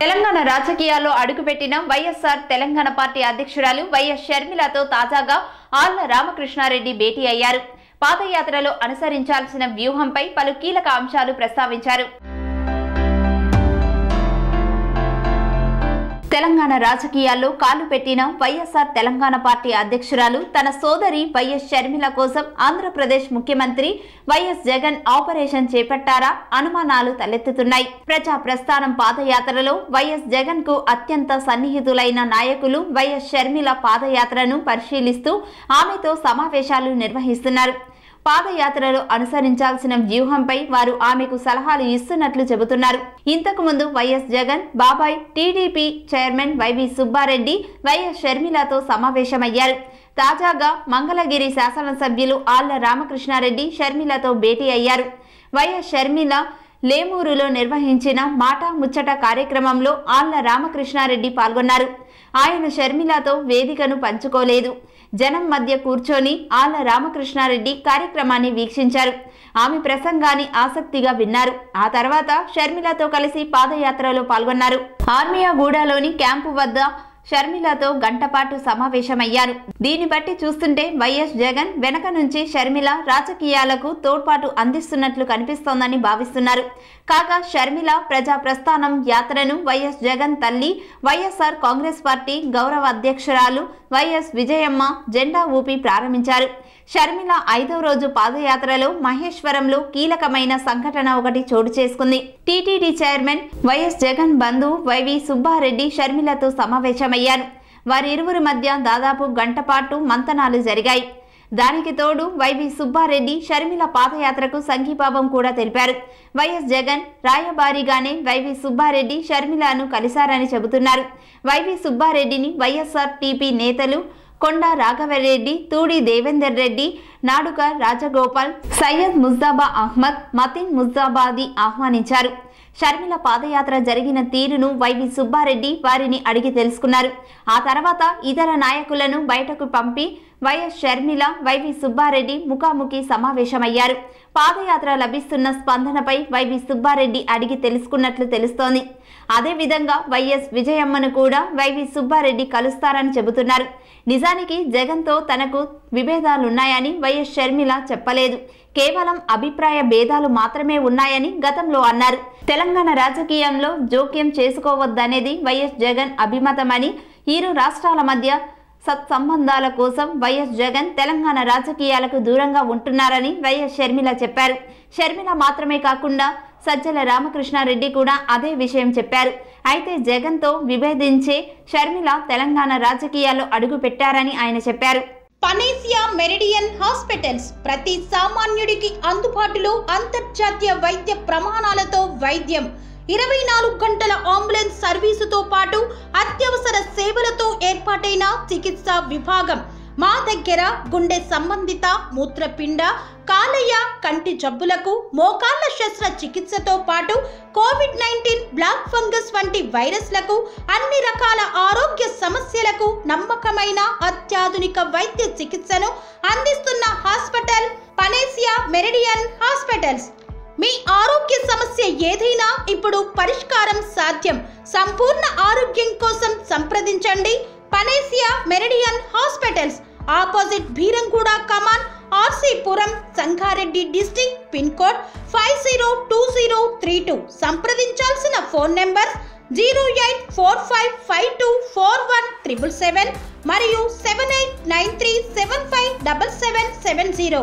తెలంగాణ రాజకీయాల్లో అడుగుపెట్టిన YSR Telangana party అధ్యక్షురాలు వైఎస్ షర్మిలతో తాజాగా ఆళ్ళ రామకృష్ణారెడ్డి భేటీ అయ్యారు. పాదయాత్రలో అనుసరించాల్సిన వ్యూహంపై పలు కీలక అంశాలు ప్రస్తావించారు. తెలంగాణ రాజకీయాల్లో కాలు పెట్టిన వైఎస్ఆర్ తెలంగాణ పార్టీ అధ్యక్షురాలు తన సోదరి వైఎస్ షర్మిల కోసం ఆంధ్రప్రదేశ్ ముఖ్యమంత్రి వైఎస్ జగన్ ఆపరేషన్ చేపట్టారా అనుమానాలు తలెత్తుతున్నాయి. ప్రజా ప్రస్థానం పాదయాత్రలో వైఎస్ జగన్కు అత్యంత సన్నిహితులైన నాయకులు వైఎస్ షర్మిల పాదయాత్రను పరిశీలిస్తూ ఆమెతో సమావేశాలు నిర్వహిస్తున్నారు. పాదయాత్రలో అనుసరించాల్సిన వ్యూహంపై వారు ఆమెకు సలహాలు ఇస్తున్నట్లు చెబుతున్నారు. ఇంతకు ముందు వైఎస్ జగన్ బాబాయ్ TDP chairman YV Subbareddy YS షర్మిలతో సమావేశమయ్యారు. తాజాగా మంగళగిరి శాసనసభ్యులు ఆళ్ళ రామకృష్ణారెడ్డి షర్మిలతో భేటీ అయ్యారు. వైఎస్ షర్మిల లేమూరులో నిర్వహించిన మాట ముచ్చట కార్యక్రమంలో ఆళ్ళ రామకృష్ణారెడ్డి పాల్గొన్నారు. ఆయన షర్మిలతో వేదికను పంచుకోలేదు. జనం మధ్య కూర్చొని ఆళ్ళ రామకృష్ణారెడ్డి కార్యక్రమాన్ని వీక్షించారు. ఆమె ప్రసంగాన్ని ఆసక్తిగా విన్నారు. ఆ తర్వాత షర్మిలతో కలిసి పాదయాత్రలో పాల్గొన్నారు. ఆర్మియాగూడలోని క్యాంపు వద్ద షర్మిలతో గంటపాటు సమావేశమయ్యారు. దీన్ని బట్టి చూస్తుంటే వైఎస్ జగన్ వెనక నుంచి షర్మిల రాజకీయాలకు తోడ్పాటు అందిస్తున్నట్లు కనిపిస్తోందని భావిస్తున్నారు. కాగా షర్మిల ప్రజా ప్రస్థానం యాత్రను వైఎస్ జగన్ తల్లి వైఎస్ఆర్ కాంగ్రెస్ పార్టీ గౌరవ అధ్యక్షురాలు వైఎస్ విజయమ్మ జెండా ఊపి ప్రారంభించారు. షర్మిల ఐదవ రోజు పాదయాత్రలో మహేశ్వరంలో కీలకమైన సంఘటన ఒకటి చోటు చేసుకుంది. టీటీడీ చైర్మన్ వైఎస్ జగన్ బంధు వైవి సుబ్బారెడ్డి షర్మిలతో సమావేశమయ్యారు. వారిరువురి మధ్య దాదాపు గంటపాటు మంతనాలు జరిగాయి. దానికి తోడు వైవి సుబ్బారెడ్డి షర్మిల పాదయాత్రకు సంఘీభావం కూడా తెలిపారు. వైఎస్ జగన్ రాయబారిగానే వైవి సుబ్బారెడ్డి షర్మిలను కలిశారని చెబుతున్నారు. వైవి సుబ్బారెడ్డిని వైఎస్ఆర్ టీపీ నేతలు కొండ రాఘవరెడ్డి తూడి దేవేందర్ రెడ్డి నాడుక రాజగోపాల్ సయ్యద్ ముజాబా అహ్మద్ మతిన్ ముజాబాది ఆహ్వానించారు. షర్మిల పాదయాత్ర జరిగిన తీరును వైవి సుబ్బారెడ్డి వారిని అడిగి తెలుసుకున్నారు. ఆ తర్వాత ఇతర నాయకులను బయటకు పంపి వైఎస్ షర్మిల వైవి సుబ్బారెడ్డి ముఖాముఖి సమావేశమయ్యారు. పాదయాత్ర లభిస్తున్న స్పందనపై వైవి సుబ్బారెడ్డి అడిగి తెలుసుకున్నట్లు తెలుస్తోంది. అదేవిధంగా వైఎస్ విజయమ్మను కూడా వైవి సుబ్బారెడ్డి కలుస్తారని చెబుతున్నారు. నిజానికి జగన్తో తనకు విభేదాలున్నాయని వైఎస్ షర్మిల చెప్పలేదు. కేవలం అభిప్రాయ భేదాలు మాత్రమే ఉన్నాయని గతంలో అన్నారు. తెలంగాణ రాజకీయంలో జోక్యం చేసుకోవద్దనేది వైఎస్ జగన్ అభిమతమని ఇరు రాష్ట్రాల మధ్య సత్సంబంధాల కోసం వైఎస్ జగన్ తెలంగాణ రాజకీయాలకు దూరంగా ఉంటున్నారని వైఎస్ షర్మిల చెప్పారు. షర్మిల మాత్రమే కాకుండా సజ్జల రామకృష్ణారెడ్డి కూడా అదే విషయం చెప్పారు. అయితే జగన్తో విభేదించే షర్మిల తెలంగాణ రాజకీయాల్లో అడుగు పెట్టారని ఆయన చెప్పారు. పనేసియా మెరిడియన్ హాస్పిటల్స్ ప్రతి సామాన్యుడికి అందుబాటులో అంతర్జాతీయ వైద్య ప్రమాణాలతో వైద్యం. ఇరవై నాలుగు గంటల అంబులెన్స్ సర్వీసుతో పాటు అత్యవసర సేవలతో ఏర్పాటైన చికిత్సా విభాగం. మా దగ్గర గుండె సంబంధిత మూత్రపిండ కాలేయ కంటి జబ్బులకు మోకాళ్ళ శస్త్ర చికిత్సతో పాటు కోవిడ్ నైన్టీన్ బ్లాక్ ఫంగస్ వంటి వైరస్లకు అన్ని రకాల ఆరోగ్య సమస్యలకు నమ్మకమైన అత్యాధునిక వైద్య చికిత్సను అందిస్తున్న హాస్పిటల్ పనేసియా మెరిడియన్ హాస్పిటల్స్. మీ ఆరోగ్య సమస్య ఏదైనా ఇప్పుడు పరిష్కారం సాధ్యం. సంపూర్ణ ఆరోగ్యం కోసం సంప్రదించండి. Panacea Meridian hospitals. Opposite Beeramguda కమాన్ RC Puram Sangareddy district pin code five zero two zero three two. సంప్రదించాల్సిన phone number zero eight four five five two four one triple seven మరియు seven eight nine three seven five double seven seven zero.